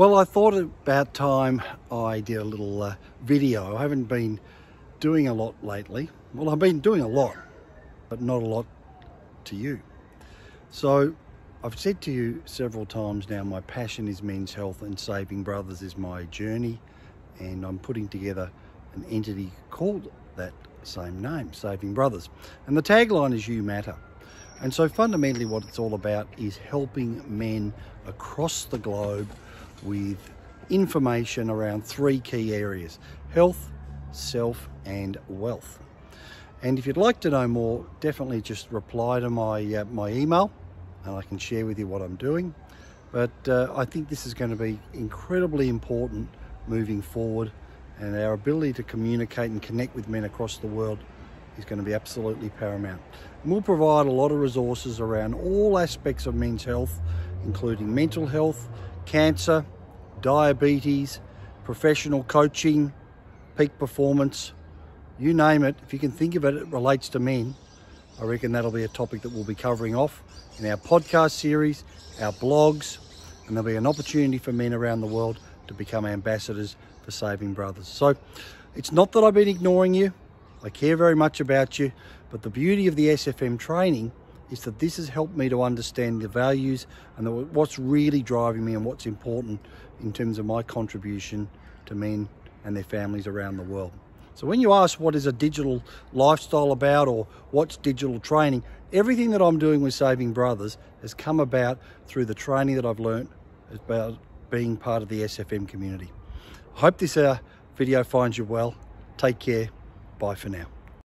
Well, I thought about time I did a little uh, video. I haven't been doing a lot lately. Well, I've been doing a lot, but not a lot to you. So I've said to you several times now, my passion is men's health and saving brothers is my journey. And I'm putting together an entity called that same name, Saving Brothers. And the tagline is You Matter. And so fundamentally what it's all about is helping men across the globe with information around three key areas health, self, and wealth. And if you'd like to know more, definitely just reply to my, uh, my email and I can share with you what I'm doing. But uh, I think this is going to be incredibly important moving forward and our ability to communicate and connect with men across the world is going to be absolutely paramount. And we'll provide a lot of resources around all aspects of men's health, including mental health, cancer, diabetes, professional coaching, peak performance, you name it. If you can think of it, it relates to men. I reckon that'll be a topic that we'll be covering off in our podcast series, our blogs, and there'll be an opportunity for men around the world to become ambassadors for Saving Brothers. So it's not that I've been ignoring you. I care very much about you, but the beauty of the SFM training is that this has helped me to understand the values and the, what's really driving me and what's important in terms of my contribution to men and their families around the world. So when you ask what is a digital lifestyle about or what's digital training, everything that I'm doing with Saving Brothers has come about through the training that I've learned about being part of the SFM community. I hope this uh, video finds you well. Take care. Bye for now.